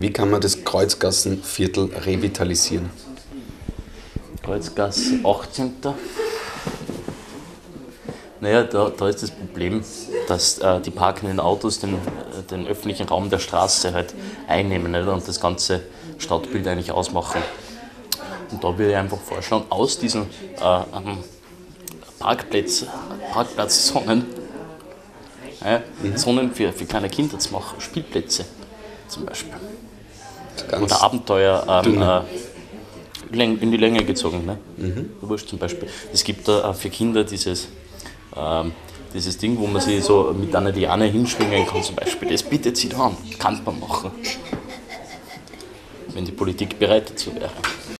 Wie kann man das Kreuzgassenviertel revitalisieren? Kreuzgasse 18. Naja, da, da ist das Problem, dass äh, die parkenden Autos den, äh, den öffentlichen Raum der Straße halt einnehmen nicht? und das ganze Stadtbild eigentlich ausmachen. Und da würde ich einfach vorschlagen, aus diesen äh, ähm, Parkplätz, Parkplatzzonen, mhm. Zonen für, für kleine Kinder zu machen, Spielplätze zum Beispiel. Ganz Oder Abenteuer ähm, äh, in die Länge gezogen. Ne? Mhm. Wurscht zum Beispiel. Es gibt da für Kinder dieses ähm, dieses Ding, wo man sich so mit einer Diane hinschwingen kann zum Beispiel, das bietet sich an, kann man machen, wenn die Politik bereit dazu wäre.